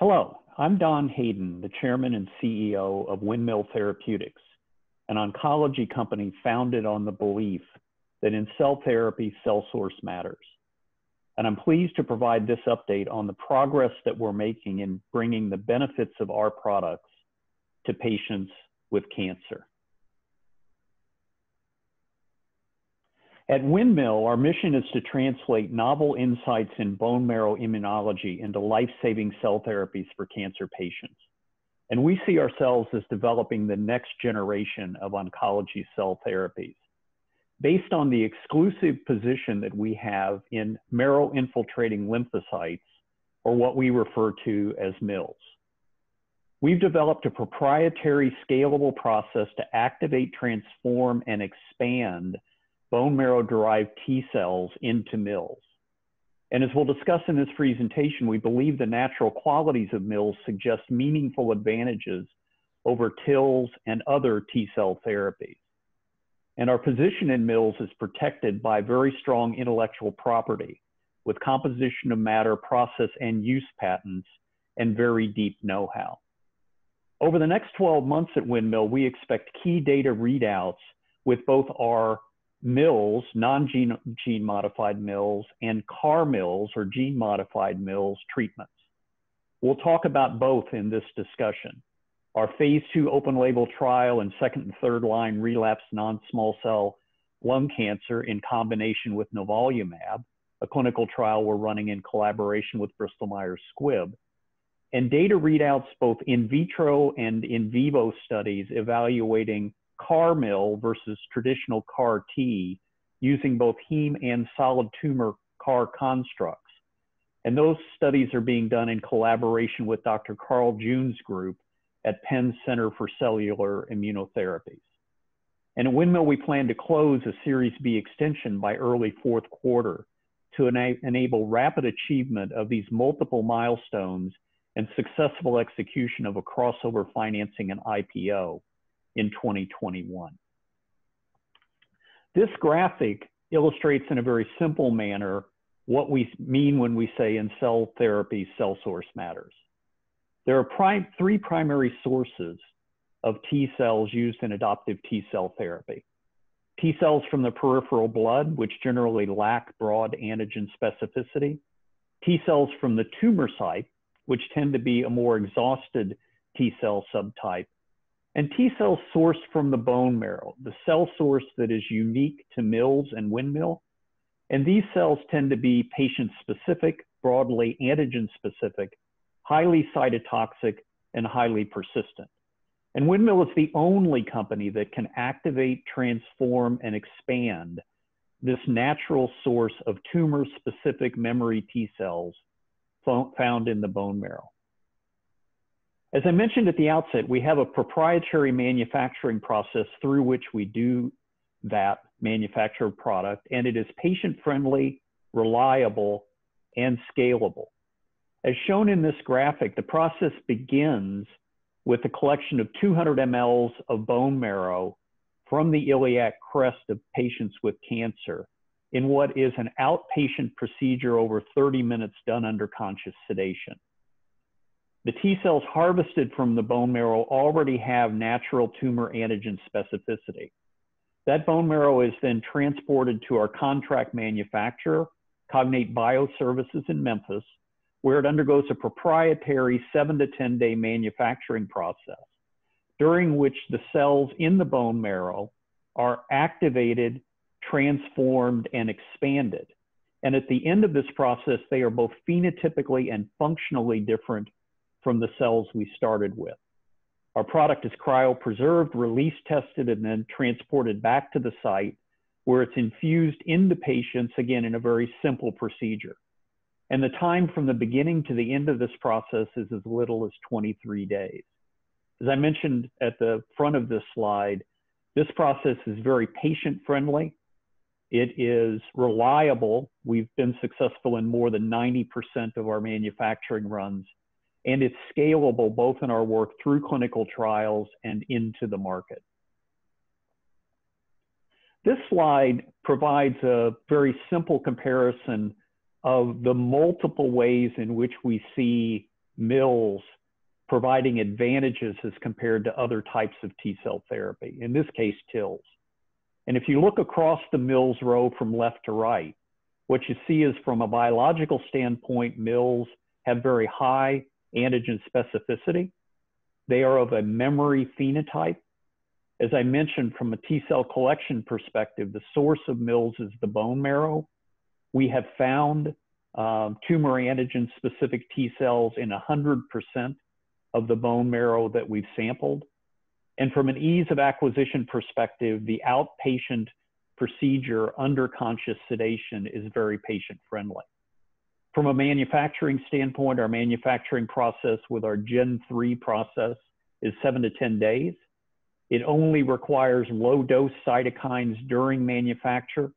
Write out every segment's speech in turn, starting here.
Hello, I'm Don Hayden, the chairman and CEO of WindMIL Therapeutics, an oncology company founded on the belief that in cell therapy, cell source matters. And I'm pleased to provide this update on the progress that we're making in bringing the benefits of our products to patients with cancer. At WindMIL, our mission is to translate novel insights in bone marrow immunology into life-saving cell therapies for cancer patients. And we see ourselves as developing the next generation of oncology cell therapies based on the exclusive position that we have in marrow infiltrating lymphocytes, or what we refer to as MILs. We've developed a proprietary scalable process to activate, transform, and expand bone marrow derived T cells into MILs. And as we'll discuss in this presentation, we believe the natural qualities of MILs suggest meaningful advantages over TILs and other T cell therapies. And our position in MILs is protected by very strong intellectual property with composition of matter, process, and use patents, and very deep know how. Over the next 12 months at WindMIL, we expect key data readouts with both our MILs, non-gene gene modified MILs, and CAR MILs or gene modified MILs treatments. We'll talk about both in this discussion. Our phase two open label trial in second and third line relapse non-small cell lung cancer in combination with nivolumab, a clinical trial we're running in collaboration with Bristol Myers Squibb, and data readouts both in vitro and in vivo studies evaluating CAR MIL versus traditional CAR T using both heme and solid tumor CAR constructs. And those studies are being done in collaboration with Dr. Carl June's group at Penn Center for Cellular Immunotherapies. And at WindMIL, we plan to close a Series B extension by early fourth quarter to ena enable rapid achievement of these multiple milestones and successful execution of a crossover financing and IPO in 2021. This graphic illustrates in a very simple manner what we mean when we say in cell therapy, cell source matters. There are prime, three primary sources of T cells used in adoptive T cell therapy. T cells from the peripheral blood, which generally lack broad antigen specificity. T cells from the tumor site, which tend to be a more exhausted T cell subtype and T cells sourced from the bone marrow, the cell source that is unique to MILs and WindMIL. And these cells tend to be patient specific, broadly antigen specific, highly cytotoxic, and highly persistent. And WindMIL is the only company that can activate, transform, and expand this natural source of tumor specific memory T cells found in the bone marrow. As I mentioned at the outset, we have a proprietary manufacturing process through which we do that manufactured product, and it is patient friendly, reliable, and scalable. As shown in this graphic, the process begins with the collection of 200 mLs of bone marrow from the iliac crest of patients with cancer in what is an outpatient procedure over 30 minutes done under conscious sedation. The T cells harvested from the bone marrow already have natural tumor antigen specificity. That bone marrow is then transported to our contract manufacturer, Cognate Bioservices in Memphis, where it undergoes a proprietary seven to 10 day manufacturing process, during which the cells in the bone marrow are activated, transformed, and expanded. And at the end of this process, they are both phenotypically and functionally different from the cells we started with. Our product is cryopreserved, release tested, and then transported back to the site where it's infused into patients, again, in a very simple procedure. And the time from the beginning to the end of this process is as little as 23 days. As I mentioned at the front of this slide, this process is very patient friendly. It is reliable. We've been successful in more than 90% of our manufacturing runs and it's scalable both in our work through clinical trials and into the market. This slide provides a very simple comparison of the multiple ways in which we see MILs providing advantages as compared to other types of T cell therapy, in this case, TILs. And if you look across the MILs row from left to right, what you see is from a biological standpoint, MILs have very high antigen specificity. They are of a memory phenotype. As I mentioned, from a T cell collection perspective, the source of MILs is the bone marrow. We have found um, tumor antigen specific T cells in 100% of the bone marrow that we've sampled. And from an ease of acquisition perspective, the outpatient procedure under conscious sedation is very patient friendly. From a manufacturing standpoint, our manufacturing process with our Gen 3 process is seven to 10 days. It only requires low dose cytokines during manufacture.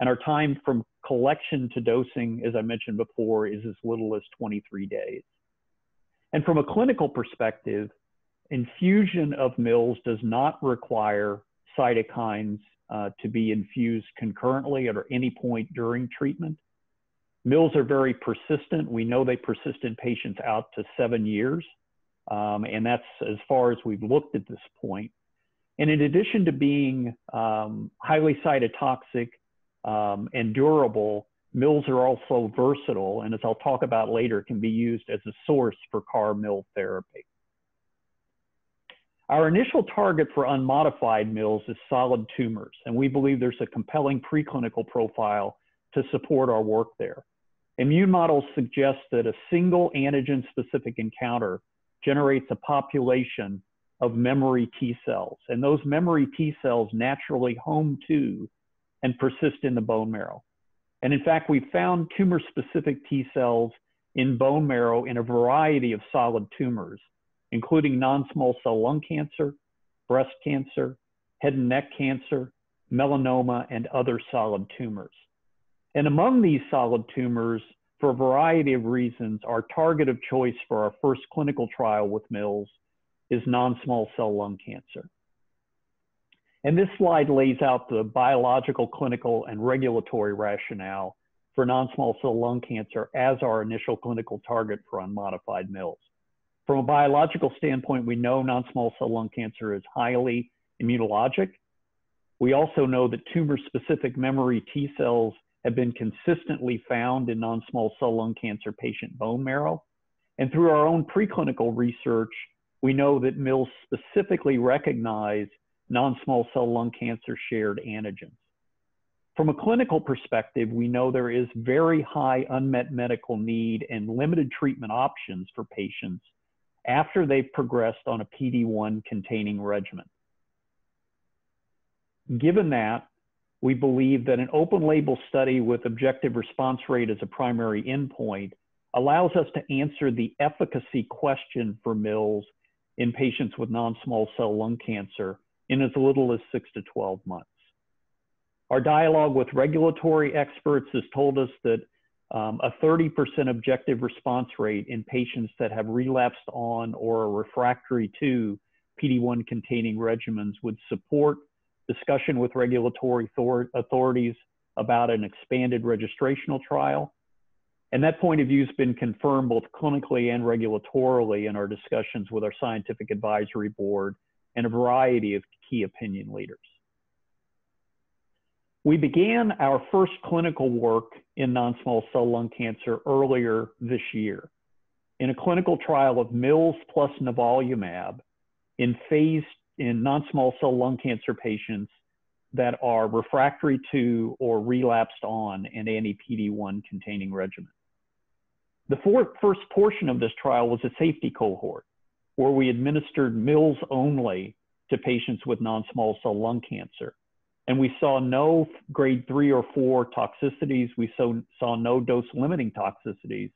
And our time from collection to dosing, as I mentioned before, is as little as 23 days. And from a clinical perspective, infusion of MILs does not require cytokines uh, to be infused concurrently at any point during treatment. MILs are very persistent. We know they persist in patients out to seven years. Um, and that's as far as we've looked at this point. And in addition to being um, highly cytotoxic um, and durable, MILs are also versatile. And as I'll talk about later, can be used as a source for CAR MIL therapy. Our initial target for unmodified MILs is solid tumors, and we believe there's a compelling preclinical profile to support our work there. Immune models suggest that a single antigen specific encounter generates a population of memory T cells, and those memory T cells naturally home to and persist in the bone marrow. And in fact, we found tumor specific T cells in bone marrow in a variety of solid tumors including non-small cell lung cancer, breast cancer, head and neck cancer, melanoma, and other solid tumors. And among these solid tumors, for a variety of reasons, our target of choice for our first clinical trial with MILs is non-small cell lung cancer. And this slide lays out the biological, clinical, and regulatory rationale for non-small cell lung cancer as our initial clinical target for unmodified MILs. From a biological standpoint, we know non-small cell lung cancer is highly immunologic. We also know that tumor-specific memory T cells have been consistently found in non-small cell lung cancer patient bone marrow. And through our own preclinical research, we know that MILs specifically recognize non-small cell lung cancer shared antigens. From a clinical perspective, we know there is very high unmet medical need and limited treatment options for patients after they've progressed on a PD-1 containing regimen. Given that, we believe that an open label study with objective response rate as a primary endpoint allows us to answer the efficacy question for MILs in patients with non-small cell lung cancer in as little as six to 12 months. Our dialogue with regulatory experts has told us that um, a 30% objective response rate in patients that have relapsed on or are refractory to PD-1 containing regimens would support discussion with regulatory authorities about an expanded registrational trial. And that point of view has been confirmed both clinically and regulatorily in our discussions with our scientific advisory board and a variety of key opinion leaders. We began our first clinical work in non-small cell lung cancer earlier this year in a clinical trial of MILs plus nivolumab in phase in non-small cell lung cancer patients that are refractory to or relapsed on an anti-PD-1 containing regimen. The first portion of this trial was a safety cohort where we administered MILs only to patients with non-small cell lung cancer and we saw no grade three or four toxicities. We saw no dose limiting toxicities.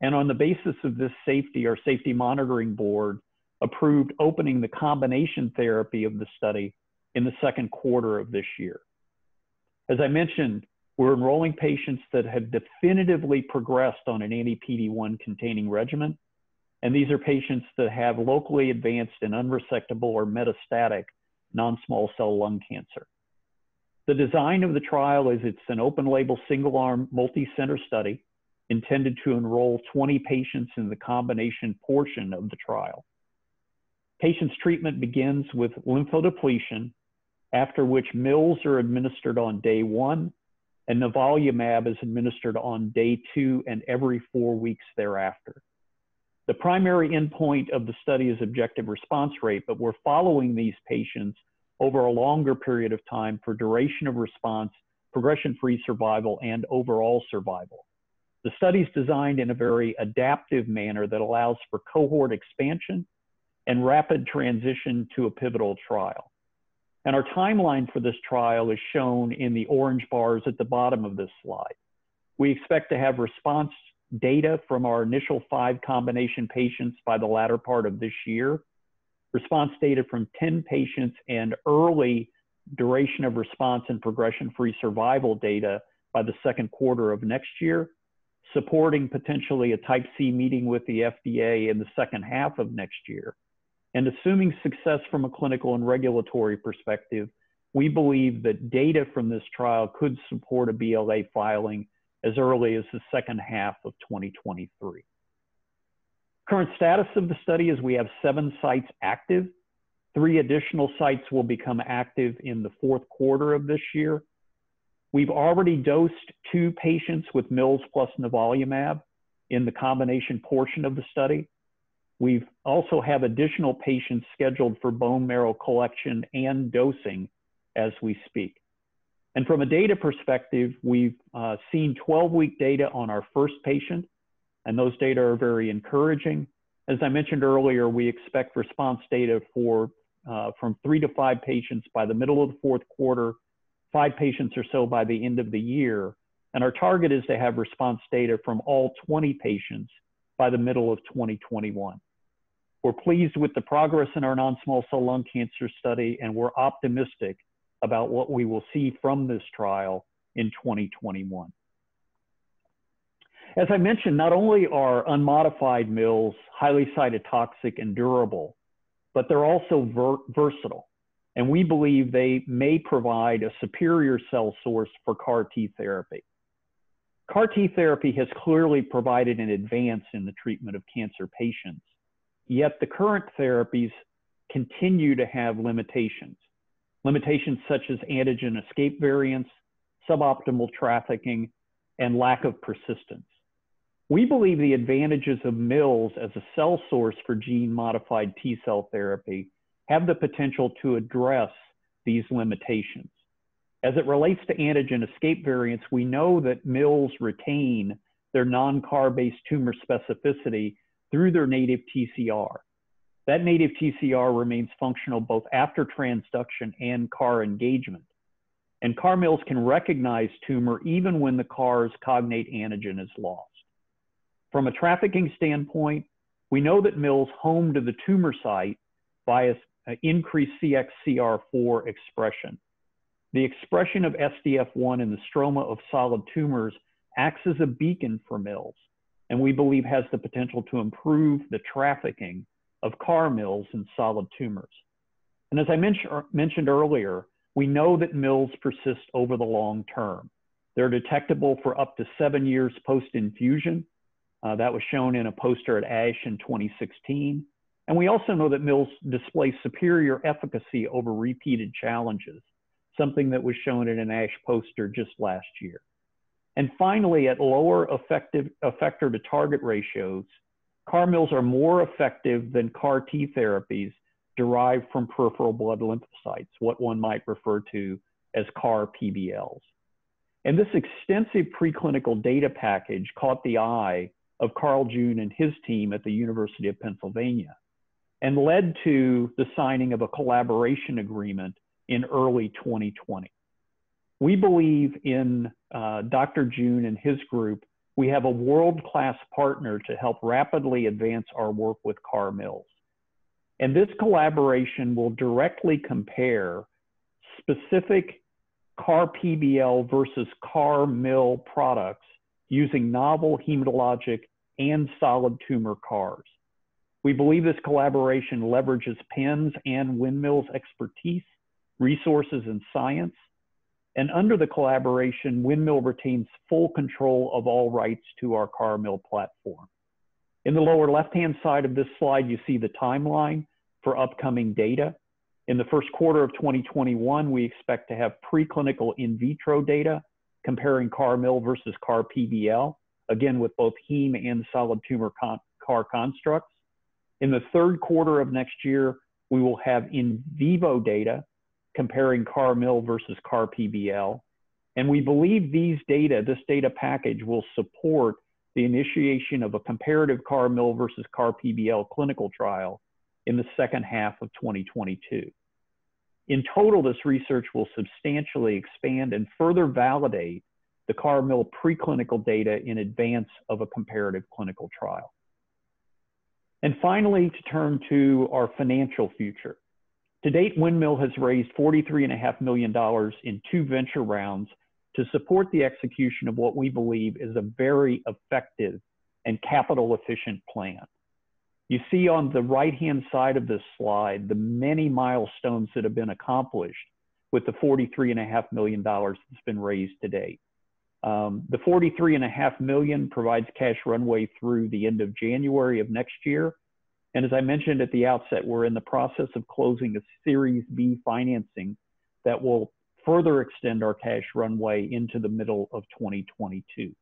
And on the basis of this safety, our safety monitoring board approved opening the combination therapy of the study in the second quarter of this year. As I mentioned, we're enrolling patients that have definitively progressed on an anti-PD-1 containing regimen. And these are patients that have locally advanced and unresectable or metastatic non-small cell lung cancer. The design of the trial is it's an open label, single arm, multi center study. intended to enroll 20 patients in the combination portion of the trial. Patients' treatment begins with lymphodepletion, after which MILs are administered on day one and nivolumab is administered on day two and every four weeks thereafter. The primary endpoint of the study is objective response rate, but we're following these patients over a longer period of time for duration of response, progression-free survival, and overall survival. The study is designed in a very adaptive manner that allows for cohort expansion and rapid transition to a pivotal trial. And our timeline for this trial is shown in the orange bars at the bottom of this slide. We expect to have response data from our initial five combination patients by the latter part of this year, response data from 10 patients, and early duration of response and progression-free survival data by the second quarter of next year, supporting potentially a Type C meeting with the FDA in the second half of next year. And assuming success from a clinical and regulatory perspective, we believe that data from this trial could support a BLA filing as early as the second half of 2023. Current status of the study is we have seven sites active. Three additional sites will become active in the fourth quarter of this year. We've already dosed two patients with MILs plus nivolumab in the combination portion of the study. We also have additional patients scheduled for bone marrow collection and dosing as we speak. And from a data perspective, we've uh, seen 12-week data on our first patient, and those data are very encouraging. As I mentioned earlier, we expect response data for uh, from three to five patients by the middle of the fourth quarter, five patients or so by the end of the year. And our target is to have response data from all 20 patients by the middle of 2021. We're pleased with the progress in our non-small cell lung cancer study, and we're optimistic about what we will see from this trial in 2021. As I mentioned, not only are unmodified MILs highly cytotoxic and durable, but they're also ver versatile. And we believe they may provide a superior cell source for CAR T therapy. CAR T therapy has clearly provided an advance in the treatment of cancer patients, yet the current therapies continue to have limitations limitations such as antigen escape variants, suboptimal trafficking, and lack of persistence. We believe the advantages of MILs as a cell source for gene modified T cell therapy have the potential to address these limitations. As it relates to antigen escape variants, we know that MILs retain their non CAR based tumor specificity through their native TCR. That native TCR remains functional both after transduction and CAR engagement. And CAR MILs can recognize tumor even when the CAR's cognate antigen is lost. From a trafficking standpoint, we know that MILs home to the tumor site via uh, increased CXCR4 expression. The expression of SDF1 in the stroma of solid tumors acts as a beacon for MILs, and we believe has the potential to improve the trafficking of CAR MILs in solid tumors. And as I mentioned, mentioned earlier, we know that MILs persist over the long term. They're detectable for up to seven years post-infusion. Uh, that was shown in a poster at ASH in 2016. And we also know that MILs display superior efficacy over repeated challenges, something that was shown in an ASH poster just last year. And finally, at lower effective effector to target ratios, CAR MILs are more effective than CAR T therapies derived from peripheral blood lymphocytes, what one might refer to as CAR PBLs. And this extensive preclinical data package caught the eye of Carl June and his team at the University of Pennsylvania and led to the signing of a collaboration agreement in early 2020. We believe in uh, Dr. June and his group we have a world-class partner to help rapidly advance our work with CAR MILs. And this collaboration will directly compare specific CAR PBL versus CAR MIL products using novel hematologic and solid tumor CARs. We believe this collaboration leverages Penn's and WindMIL's expertise, resources, and science, And under the collaboration, WindMIL retains full control of all rights to our CAR-MIL platform. In the lower left-hand side of this slide, you see the timeline for upcoming data. In the first quarter of 2021, we expect to have preclinical in vitro data comparing CAR-MIL versus CAR-PBL, again with both heme and solid tumor con CAR constructs. In the third quarter of next year, we will have in vivo data comparing CAR-MIL versus CAR-PBL. And we believe these data, this data package will support the initiation of a comparative CAR-MIL versus CAR-PBL clinical trial in the second half of 2022. In total, this research will substantially expand and further validate the CAR-MIL preclinical data in advance of a comparative clinical trial. And finally, to turn to our financial future. To date, WindMIL has raised $43.5 million in two venture rounds to support the execution of what we believe is a very effective and capital efficient plan. You see on the right-hand side of this slide, the many milestones that have been accomplished with the $43.5 million that's been raised to date. Um, the 43.5 million provides cash runway through the end of January of next year. And as I mentioned at the outset, we're in the process of closing a Series B financing that will further extend our cash runway into the middle of 2022.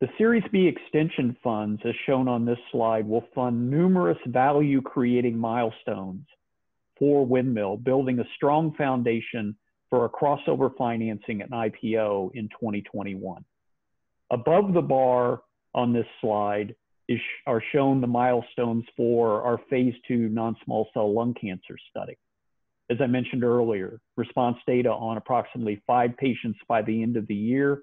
The Series B extension funds, as shown on this slide, will fund numerous value creating milestones for WindMIL, building a strong foundation for a crossover financing and IPO in 2021. Above the bar on this slide is, are shown the milestones for our phase two non-small cell lung cancer study. As I mentioned earlier, response data on approximately five patients by the end of the year,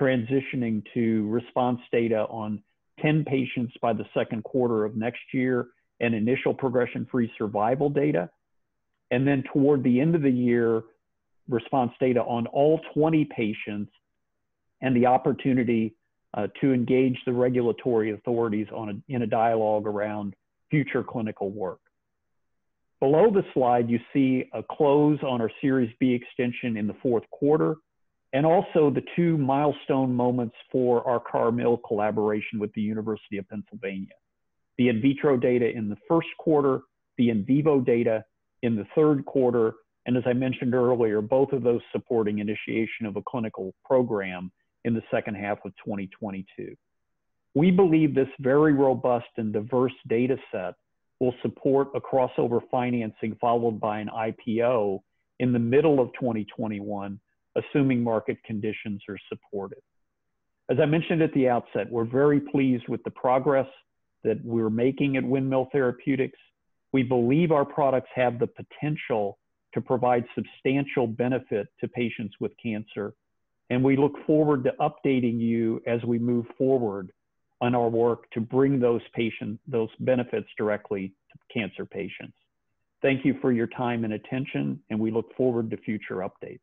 transitioning to response data on 10 patients by the second quarter of next year, and initial progression-free survival data. And then toward the end of the year, response data on all 20 patients and the opportunity uh, to engage the regulatory authorities on a, in a dialogue around future clinical work. Below the slide, you see a close on our Series B extension in the fourth quarter, and also the two milestone moments for our CAR-MIL collaboration with the University of Pennsylvania. The in vitro data in the first quarter, the in vivo data in the third quarter, and as I mentioned earlier, both of those supporting initiation of a clinical program in the second half of 2022. We believe this very robust and diverse data set will support a crossover financing followed by an IPO in the middle of 2021, assuming market conditions are supportive. As I mentioned at the outset, we're very pleased with the progress that we're making at WindMIL Therapeutics. We believe our products have the potential to provide substantial benefit to patients with cancer. And we look forward to updating you as we move forward on our work to bring those patient, those benefits directly to cancer patients. Thank you for your time and attention, and we look forward to future updates.